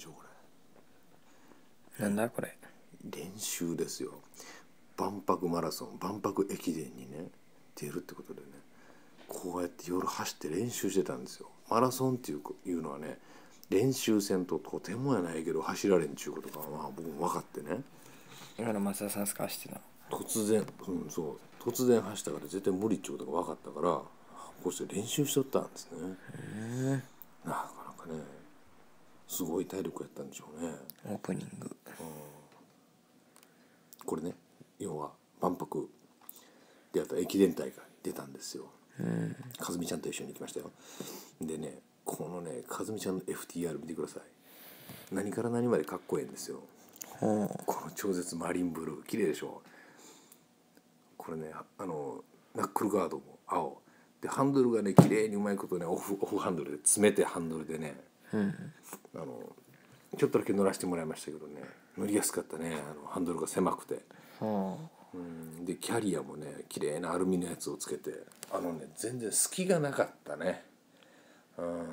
しょこなんだこれ。れ練習ですよ。万博マラソン万博駅伝にね出るってことでねこうやって夜走って練習してたんですよ。マラソンっていういうのはね練習戦ととてもやないけど走られんちゅうことがまあ僕も分かってね。今の松田さんすか走ってた突然、うん、そう。突然走ったから絶対無理っちゅうことが分かったからこうして練習しとったんですね。なかなかねすごい体力やったんでしょうね。オープニング。これね要は万博でやった駅伝大会に出たんですよ、和美ちゃんと一緒に行きましたよ。でねこのね和美ちゃんの FTR 見てください。何から何までかっこいいんですよ。ほこの超絶マリンブルー。綺麗でしょ。これねあのナックルガードも青。でハンドルがね綺麗にうまいことねオフオフハンドルで詰めてハンドルでね、あのちょっとだけ乗らせてもらいましたけどね。乗りやすかったね。あのハンドルが狭くて、うほうん、でキャリアもね綺麗なアルミのやつをつけてあのね全然隙がなかったね。うん。う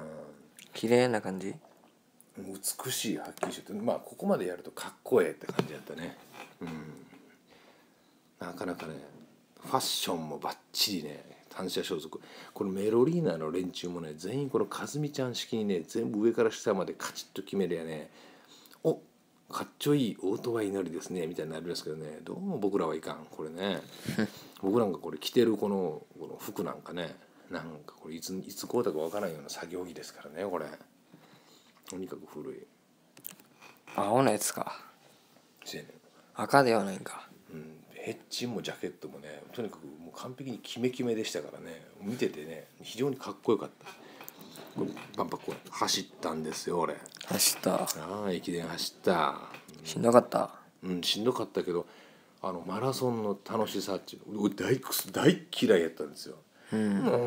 綺麗な感じ？美しいはっきりしててまあここまでやるとかっこええって感じだったね。うん。なかなかねファッションもバッチリね反射装束このメロリーナの連中もね全員この和美ちゃん式にね全部上から下までカチッと決めりゃねおかっちょいいオートバイ乗りですねみたいになるんですけどね。どうも僕らはいかんこれね。僕なんかこれ着てるこのこの服なんかねなんかこれいついつ買うたかわからんような作業着ですからねこれ。とにかく古い。青のやつか。せやねん。赤ではないんか。うん、ヘッジもジャケットもねとにかくもう完璧にキメキメでしたからね。見ててね非常にかっこよかった。これ万博公園走ったんですよ俺。走った。ああ駅伝走った。しんどかった？うんしんどかったけどあのマラソンの楽しさっていうの俺大大嫌いやったんですよ、な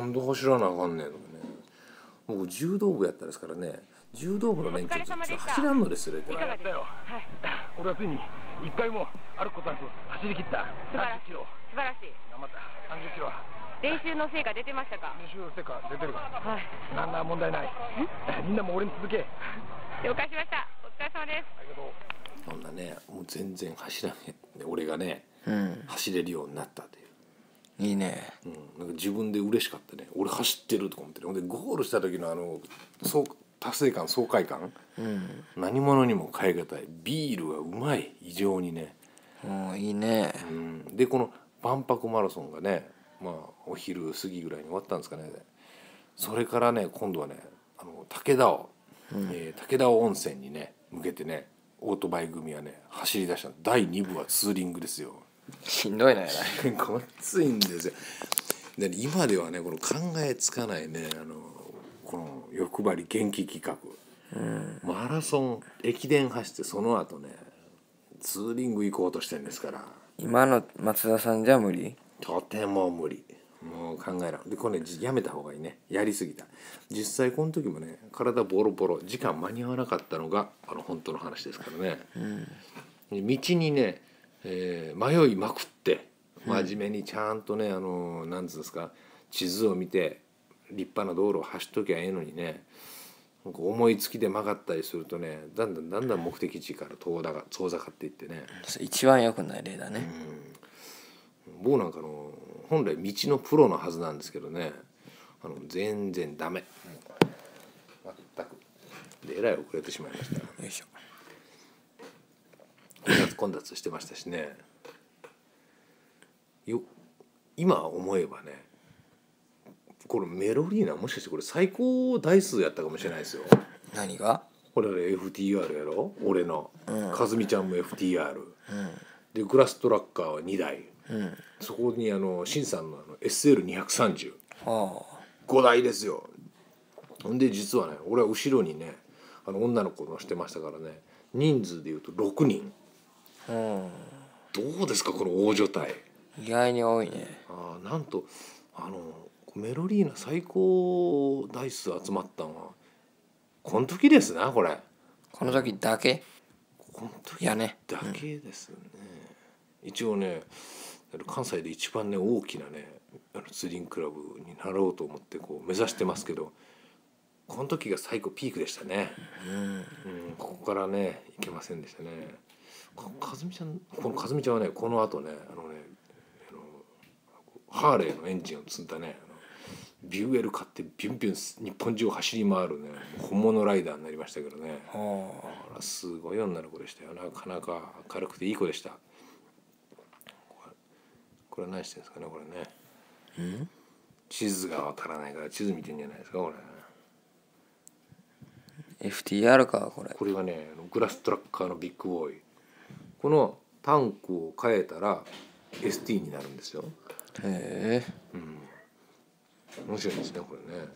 んで走らなあかんねんとかね。僕柔道部やったですからね。柔道部の連中走らんのですよ大体。だよ、俺はついに一回も歩くことなく走り切った。素晴らしい。30キロ。素晴らしい。頑張った。30キロ。練習の成果出てましたか？練習成果出てるはい。なんだ問題ない。みんなも俺に続け。了解しました。お疲れ様です。ありがとう。そんなねもう全然走らへんで俺がねうん。走れるようになったという。いいね。うん、なんか自分で嬉しかったね。俺走ってるとか思ってね。ほんでゴールした時のあのそう達成感爽快感。うん。何者にも代え難い。ビールがうまい。異常にね、もういいね。うん、でこの万博マラソンがねまあお昼過ぎぐらいに終わったんですかね。それからね今度はねあの武田を、えー武田温泉にね向けてねオートバイ組はね走り出した第2部はツーリングですよ。しんどいなやら ごっついんですよ。で今ではねこの考えつかないねあのこの欲張り元気企画、マラソン駅伝走ってその後ねツーリング行こうとしてんですから。今の松田さんじゃ無理？とても無理。もう考えらんでこれねじやめた方がいいね。やりすぎた。実際この時もね体ボロボロ時間間に合わなかったのがあの本当の話ですからね、で道にね、えー迷いまくって真面目にちゃんとね、あのなんつうんですか地図を見て立派な道路を走っときゃええのにねなんか思いつきで曲がったりするとねだんだんだんだん目的地から遠ざか遠ざかっていってね、一番良くない例だね。僕なんかの本来道のプロのはずなんですけどね。あの全然ダメ。全く。でえらい遅れてしまいました。よいしょ。混雑混雑してましたしね。よ今思えばねこれメロリーナもしかしてこれ最高台数やったかもしれないですよ。何が？これ FTR やろ？俺の、うん。和美ちゃんも FTR うん。でグラストラッカーは2台。うん。そこにあの新さんのあの SL230 は5台ですよ。ほんで実はね俺は後ろにねあの女の子乗してましたからね人数でいうと6人。あうん。どうですかこの大所帯。意外に多いね。あーなんとあのメロリーナ最高台数集まったのはこの時ですなこれ。この時だけ？この時いやね。だけですね、一応ね関西で一番ね大きなねあのツーリングクラブになろうと思ってこう目指してますけどこの時が最高ピークでしたね、うん。ここからねいけませんでしたね。この和美ちゃんこの和美ちゃんはねこの後ねあのねハーレーのエンジンを積んだねビューエル買ってビュンビュン日本中を走り回るね。本物ライダーになりましたけどね。はあ。らすごい女の子でしたよな。かなか明るくていい子でした。これこれ何してんですかねこれね。地図がわからないから地図見てんじゃないですかこれ。あ FTR かこれ。これがねグラストラッカーのビッグボーイ。このタンクを変えたら ST になるんですよ。へえ面白いですねこれね。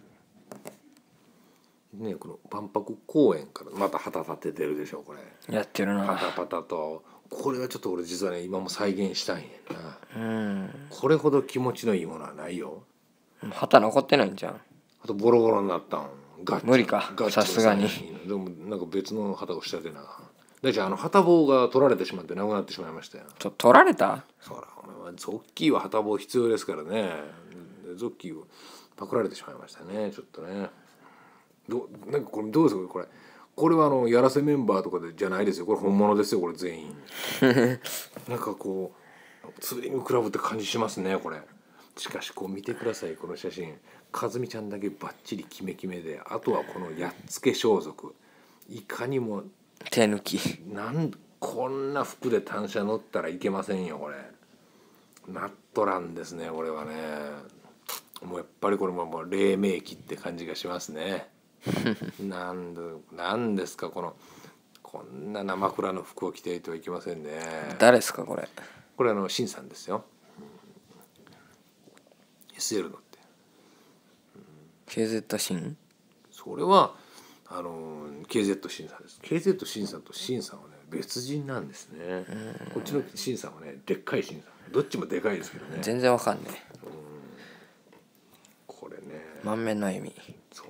ねこの万博公園からまた旗立ててるでしょこれ。やってるな。パタパタと。これはちょっと俺実はね今も再現したいねんな。うん。これほど気持ちのいいものはないよ。旗残ってないんじゃんあとボロボロになったん。ガ無理か。さすがに。でもなんか別の旗を仕立てな。だじゃあの旗棒が取られてしまってなくなってしまいましたよ。ちょ取られた？そらお前はゾッキーは旗棒必要ですからね。でゾッキーをパクられてしまいましたねちょっとね。どなんかこれどうですかこれ。これはあのやらせメンバーとかでじゃないですよ。これ本物ですよこれ全員。なんかこうツーリングクラブって感じしますねこれ。しかしこう見てくださいこの写真。和美ちゃんだけバッチリキメキメであとはこのやっつけ装束。いかにも手抜き。なんこんな服で単車乗ったらいけませんよこれ。ナットランですねこれはねもうやっぱりこれももう黎明期って感じがしますね。なんでなんですかこのこんな生倉の服を着ていてはいけませんね。誰ですかこれ？これあのシンさんですよ、うん SL のって。KZ シン？それはあの KZ シンさんです。KZ シンさんとシンさんはね別人なんですね。こっちのシンさんはねでっかいシンさん。どっちもでかいですけどね。全然わかんねこれねえ満面の笑み。そう。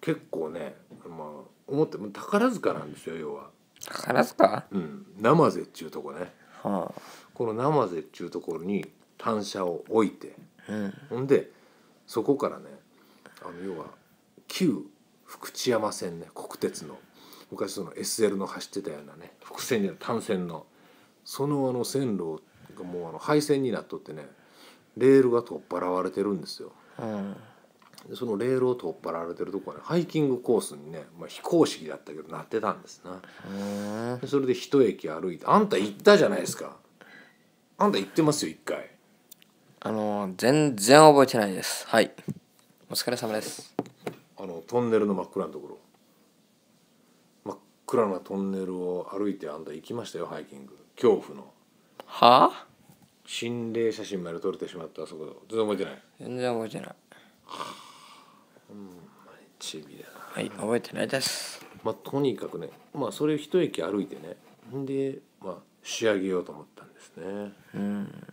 結構ねまあ思っても宝塚なんですよ要は。宝塚？うん。生瀬っちゅうとこね。はこの生瀬っちゅうところに単車を置いて。あうん。ほんでそこからねあの要は旧福知山線ね国鉄の。昔その SL の走ってたようなね伏線じゃ単線の。そのあの線路がもうあの廃線になっとってねレールが取っ払われてるんですよ。うん。でそのレールを取っ払われてるとこはねハイキングコースにね、まあ、非公式だったけどなってたんですな。うんでそれで一駅歩いてあんた行ったじゃないですか。あんた行ってますよ一回。あの全然覚えてないです。はい。お疲れ様です。あのトンネルの真っ暗なところ。真っ暗なトンネルを歩いてあんた行きましたよハイキング。恐怖の。はあ？心霊写真まで撮れてしまったあそこ。全然覚えてない。全然覚えてない。チビだな。はい覚えてないです。まあとにかくねまあそれを一駅歩いてね。んでまあ仕上げようと思ったんですね。うん。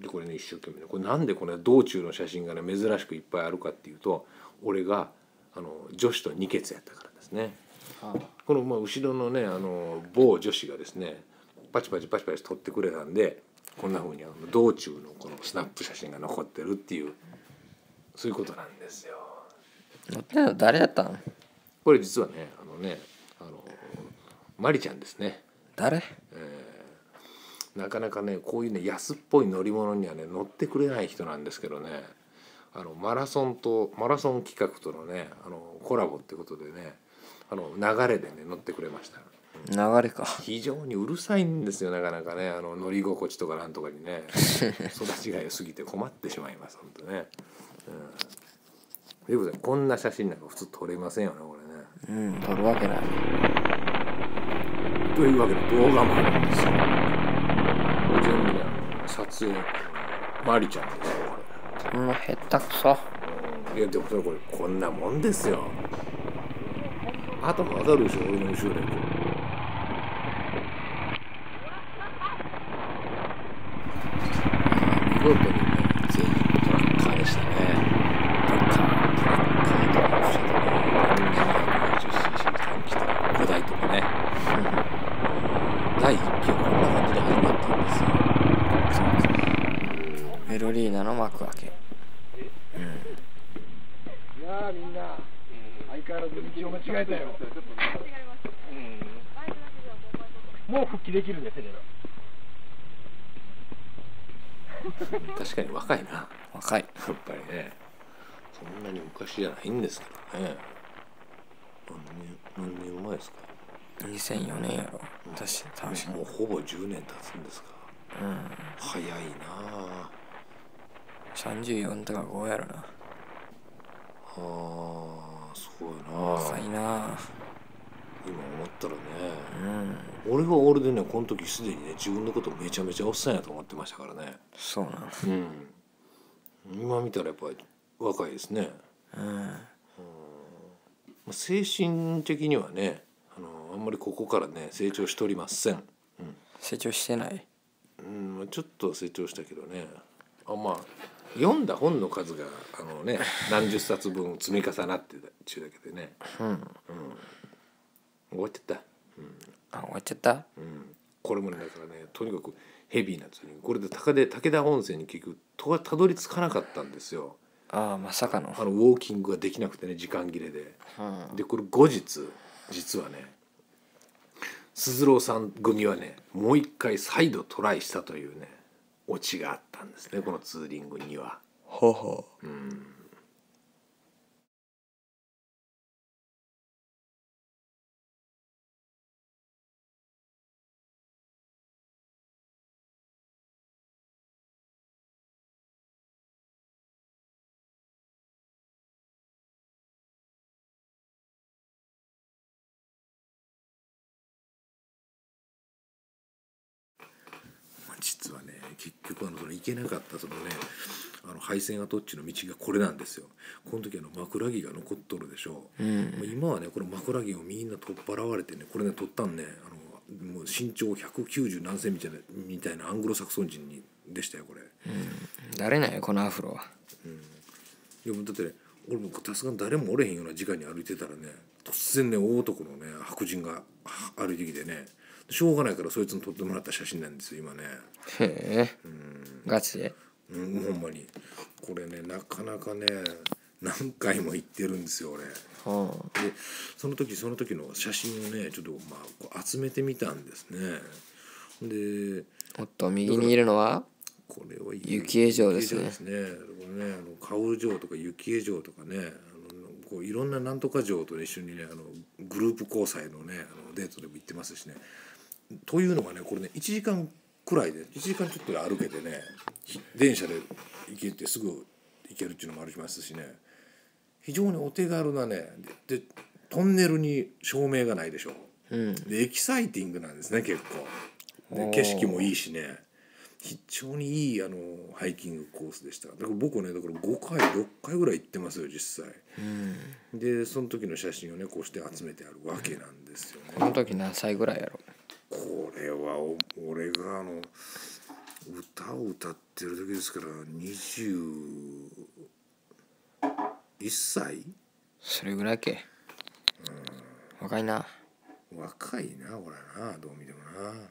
でこれね一生懸命ね。これなんでこの道中の写真がね珍しくいっぱいあるかっていうと俺があの女子と二血やったからですね。このまあ後ろのねあの某女子がですねパチパチパチパチ撮ってくれたんでこんな風にあの道中のこのスナップ写真が残ってるっていうそういうことなんですよ。誰やったん？これ実はねあのねあのマリちゃんですね。誰？なかなかねこういうね安っぽい乗り物にはね乗ってくれない人なんですけどねあのマラソンとマラソン企画とのねあのコラボってことでねあの流れでね乗ってくれました流れか。非常にうるさいんですよなかなかね。あの乗り心地とかなんとかにね。育ちが良すぎて困ってしまいます本当ね、うん、ということでこんな写真なんか普通撮れませんよねこれね。うん撮るわけない。というわけで動画もあるんですよ。全部ね撮影マリちゃんですよこうんへったくそ。れいやでもそれこれこんなもんですよ。あともわかるでしょ俺の後ろでこう見事にね全員トラッカーでしたねトラッカートラッカーとかおっしゃってね 240cc の短期とか5台とかね第1期はこんな感じで始まったんですよメロリーナの幕開け道を間違えたよもう復帰できるんですよ確かに若いな。若い。やっぱりね。そんなに昔じゃないんですけどね。何年何年前ですか？2004年やろ。私確かもうほぼ10年経つんですか？うん。早いな。あ34とか5やろな。あーそうやな。若いな今思ったらね。うん。俺は俺でねこの時すでにね自分のことめちゃめちゃおっさんやと思ってましたからね。そうなうん。今見たらやっぱり若いですね、うん。まあ、精神的にはねあのあんまりここからね成長しておりません、成長してない？うん。まあちょっと成長したけどね。あまあ読んだ本の数があのね何十冊分積み重なってたっちゅうだけでね。うん終わっちゃった。あ終わっちゃった？うん、これもねだからねとにかくヘビーなツーリングこれで高で武田温泉に結局とはたどり着かなかったんですよ。ああまさかの。あのウォーキングができなくてね時間切れで。うん。でこれ後日実はね鈴郎さん組はねもう一回再度トライしたというねオチがあったんですねこのツーリングには。ほうほう。まあ実はね結局あのその行けなかったそのねあの廃線跡っちの道がこれなんですよ。この時あの枕木が残っとるでしょう、うん。まあ今はねこの枕木をみんな取っ払われてねこれね取ったんねあのもう身長190何センチみたいなみたいなアングロサクソン人にでしたよこれ、誰なんやこのアフロは。いやもうだってね俺もさすがに誰もおれへんような時間に歩いてたらね突然ね大男のね白人がは歩いてきてね。しょうがないからそいつに撮ってもらった写真なんですよ今ね。へえ。ガチで？うん。ほんまに。これねなかなかね何回も行ってるんですよ俺。うんでその時その時の写真をねちょっとまあこう集めてみたんですね。でおっと右にいるのは？これは雪絵城ですね。ですね。これねあの薫城とか雪絵城とかねこういろんななんとか城と一緒にねあのグループ交際のねあのデートでも行ってますしね。というのがねこれね1時間くらいで1時間ちょっとで歩けてねひ電車で行けてすぐ行けるっていうのもありますしね。非常にお手軽なねででトンネルに照明がないでしょ。うん。でエキサイティングなんですね結構。で景色もいいしね非常にいいあのハイキングコースでした。だから僕はねだから5回6回ぐらい行ってますよ実際。でその時の写真をねこうして集めてあるわけなんですよね。この時何歳ぐらいやろこれはお俺があの歌を歌ってる時ですから21歳？それぐらいけ。若いな。若いな俺はな。どう見てもな、うん